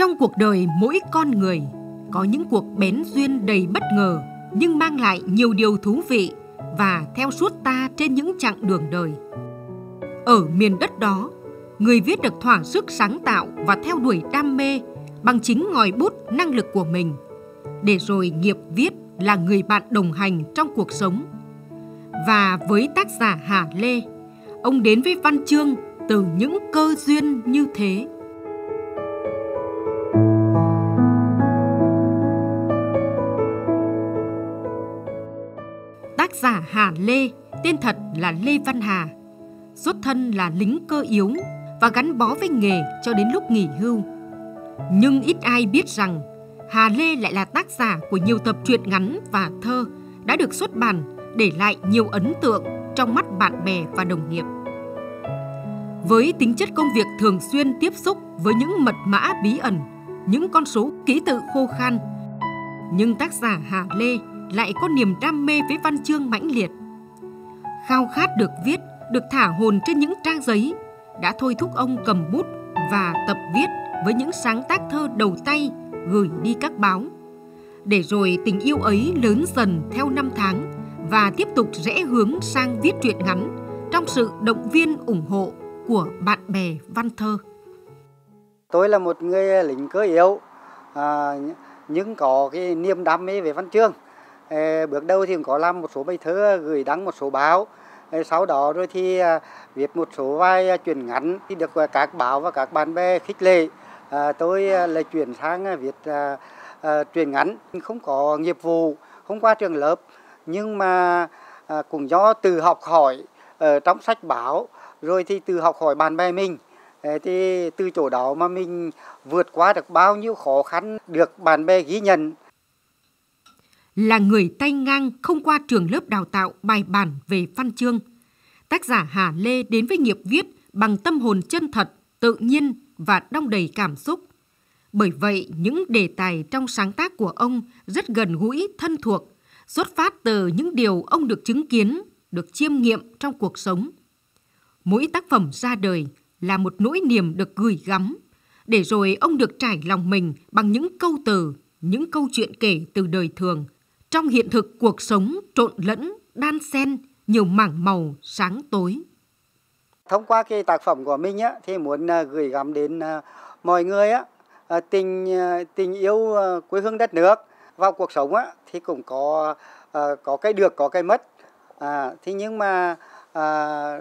Trong cuộc đời mỗi con người có những cuộc bén duyên đầy bất ngờ nhưng mang lại nhiều điều thú vị và theo suốt ta trên những chặng đường đời. Ở miền đất đó, người viết được thỏa sức sáng tạo và theo đuổi đam mê bằng chính ngòi bút năng lực của mình, để rồi nghiệp viết là người bạn đồng hành trong cuộc sống. Và với tác giả Hà Lê, ông đến với văn chương từ những cơ duyên như thế. Giả Hà Lê, tên thật là Lê Văn Hà, xuất thân là lính cơ yếu và gắn bó với nghề cho đến lúc nghỉ hưu. Nhưng ít ai biết rằng Hà Lê lại là tác giả của nhiều tập truyện ngắn và thơ đã được xuất bản để lại nhiều ấn tượng trong mắt bạn bè và đồng nghiệp. Với tính chất công việc thường xuyên tiếp xúc với những mật mã bí ẩn, những con số ký tự khô khan, nhưng tác giả Hà Lê lại có niềm đam mê với văn chương mãnh liệt. Khao khát được viết, được thả hồn trên những trang giấy đã thôi thúc ông cầm bút và tập viết với những sáng tác thơ đầu tay gửi đi các báo. Để rồi tình yêu ấy lớn dần theo năm tháng và tiếp tục rẽ hướng sang viết truyện ngắn trong sự động viên ủng hộ của bạn bè văn thơ. Tôi là một người lính cơ yếu, à, nhưng có cái niềm đam mê về văn chương. Ờ, bước đầu thì cũng có làm một số bài thơ gửi đăng một số báo. Ờ, sau đó rồi thì ờ, viết một số vai truyền ngắn thì được các báo và các bạn bè khích lệ. À, tôi lại chuyển sang viết à, à, ngắn, không có nghiệp vụ, không qua trường lớp, nhưng mà à, cũng do từ học hỏi ở trong sách báo rồi thì từ học hỏi bạn bè mình thì từ chỗ đó mà mình vượt qua được bao nhiêu khó khăn được bạn bè ghi nhận là người tay ngang không qua trường lớp đào tạo bài bản về văn chương. Tác giả Hà Lê đến với nghiệp viết bằng tâm hồn chân thật tự nhiên và đong đầy cảm xúc. Bởi vậy những đề tài trong sáng tác của ông rất gần gũi thân thuộc xuất phát từ những điều ông được chứng kiến được chiêm nghiệm trong cuộc sống. Mỗi tác phẩm ra đời là một nỗi niềm được gửi gắm, để rồi ông được trải lòng mình bằng những câu từ, những câu chuyện kể từ đời thường. Trong hiện thực cuộc sống trộn lẫn, đan xen, nhiều mảng màu sáng tối. Thông qua cái tác phẩm của mình á, thì muốn ờ, gửi gắm đến ờ, mọi người á, ờ, tình tình yêu quê hương đất nước vào cuộc sống á, thì cũng có có cái được có cái mất. À, thế nhưng mà à,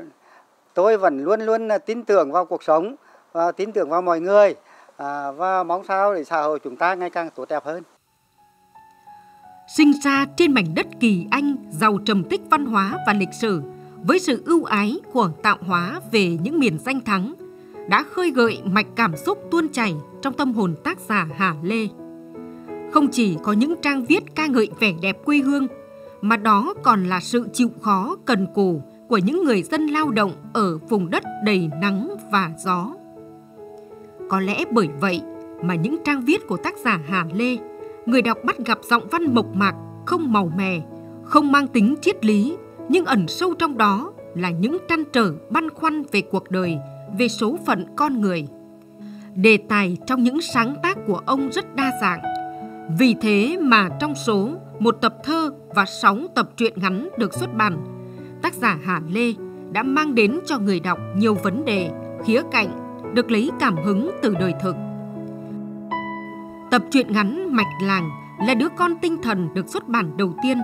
tôi vẫn luôn luôn tin tưởng vào cuộc sống và tin tưởng vào mọi người à, và mong sao để xã hội chúng ta ngày càng tốt đẹp hơn. Sinh ra trên mảnh đất kỳ anh giàu trầm tích văn hóa và lịch sử với sự ưu ái của tạo hóa về những miền danh thắng đã khơi gợi mạch cảm xúc tuôn chảy trong tâm hồn tác giả Hà Lê. Không chỉ có những trang viết ca ngợi vẻ đẹp quê hương, mà đó còn là sự chịu khó cần cù của những người dân lao động ở vùng đất đầy nắng và gió. Có lẽ bởi vậy mà những trang viết của tác giả Hà Lê, người đọc bắt gặp giọng văn mộc mạc, không màu mè, không mang tính triết lý, nhưng ẩn sâu trong đó là những trăn trở băn khoăn về cuộc đời, về số phận con người. Đề tài trong những sáng tác của ông rất đa dạng. Vì thế mà trong số một tập thơ và sáu tập truyện ngắn được xuất bản tác giả Hà Lê đã mang đến cho người đọc nhiều vấn đề, khía cạnh được lấy cảm hứng từ đời thực. Tập truyện ngắn Mạch Làng là đứa con tinh thần được xuất bản đầu tiên,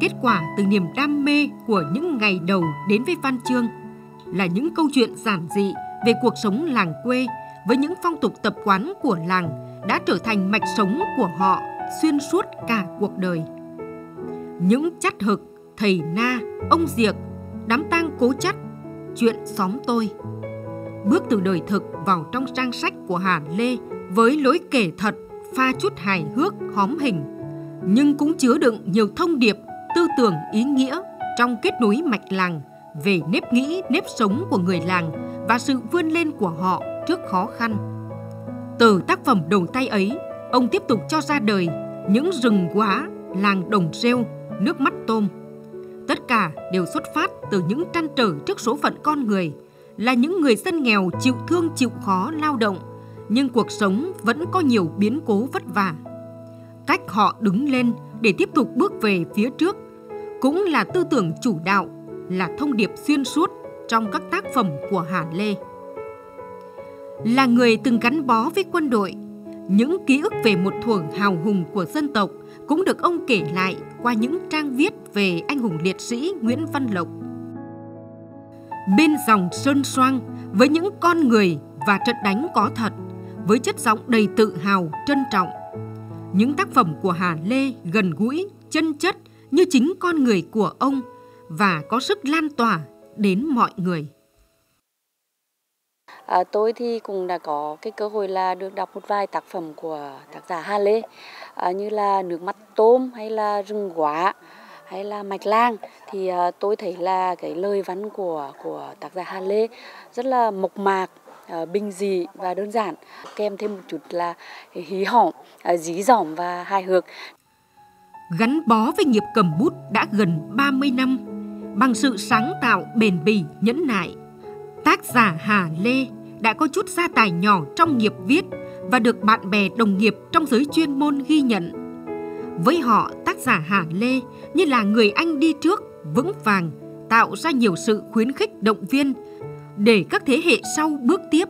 kết quả từ niềm đam mê của những ngày đầu đến với văn chương, là những câu chuyện giản dị về cuộc sống làng quê với những phong tục tập quán của làng đã trở thành mạch sống của họ xuyên suốt cả cuộc đời. Những chắt hực thầy Na, ông Diệc, đám tang cố chắt, chuyện xóm tôi. Bước từ đời thực vào trong trang sách của Hà Lê với lối kể thật, pha chút hài hước, hóm hình, nhưng cũng chứa đựng nhiều thông điệp, tư tưởng ý nghĩa trong kết nối mạch làng về nếp nghĩ, nếp sống của người làng và sự vươn lên của họ trước khó khăn. Từ tác phẩm đầu tay ấy, ông tiếp tục cho ra đời những rừng quá, làng đồng rêu, nước mắt tôm, Tất cả đều xuất phát từ những trăn trở trước số phận con người, là những người dân nghèo chịu thương chịu khó lao động, nhưng cuộc sống vẫn có nhiều biến cố vất vả. Cách họ đứng lên để tiếp tục bước về phía trước cũng là tư tưởng chủ đạo, là thông điệp xuyên suốt trong các tác phẩm của Hà Lê. Là người từng gắn bó với quân đội, những ký ức về một thuở hào hùng của dân tộc cũng được ông kể lại qua những trang viết về anh hùng liệt sĩ Nguyễn Văn Lộc. Bên dòng sơn xoang với những con người và trận đánh có thật, với chất giọng đầy tự hào, trân trọng. Những tác phẩm của Hà Lê gần gũi, chân chất như chính con người của ông và có sức lan tỏa đến mọi người. À, tôi thì cũng đã có cái cơ hội là được đọc một vài tác phẩm của tác giả Hà Lê à, như là nước mắt tôm hay là rừng quả hay là mạch lang thì à, tôi thấy là cái lời văn của của tác giả Hà Lê rất là mộc mạc Ờ, bình dị và đơn giản. Kèm thêm một chút là hí hỏng ờ, dí dỏm và hài hước. Gắn bó với nghiệp cầm bút đã gần 30 năm bằng sự sáng tạo bền bỉ nhẫn nại. Tác giả Hà Lê đã có chút gia tài nhỏ trong nghiệp viết và được bạn bè đồng nghiệp trong giới chuyên môn ghi nhận. Với họ, tác giả Hà Lê như là người anh đi trước, vững vàng, tạo ra nhiều sự khuyến khích động viên để các thế hệ sau bước tiếp,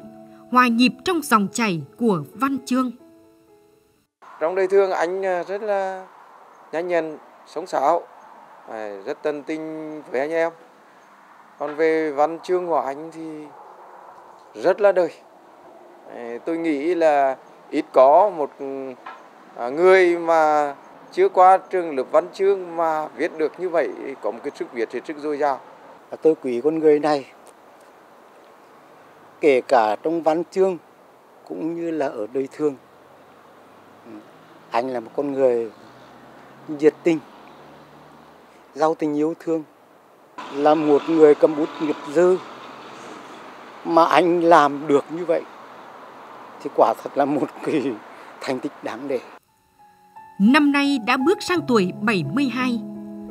hòa nhịp trong dòng chảy của văn chương. Trong đời thương anh à, rất là nhanh nhẹn, sống sảo, à, rất tân tình với anh em. Còn về văn chương của anh thì rất là đời. Tôi nghĩ là ít có một à, người mà chưa qua trường lớp văn chương mà viết được như vậy có một cái sức viết hết sức dồi dào. Tôi quý con người này kể cả trong văn chương cũng như là ở đời thương. Ừ. Anh là một con người nhiệt tình, giàu tình yêu thương, là một người cầm bút nghiệp dư mà anh làm được như vậy thì quả thật là một kỳ thành tích đáng để. Năm nay đã bước sang tuổi 72,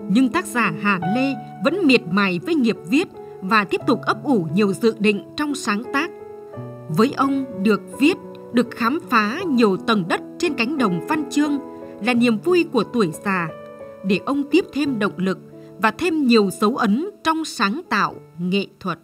nhưng tác giả Hà Lê vẫn miệt mài với nghiệp viết và tiếp tục ấp ủ nhiều dự định trong sáng tác. Với ông, được viết, được khám phá nhiều tầng đất trên cánh đồng văn chương là niềm vui của tuổi già, để ông tiếp thêm động lực và thêm nhiều dấu ấn trong sáng tạo nghệ thuật.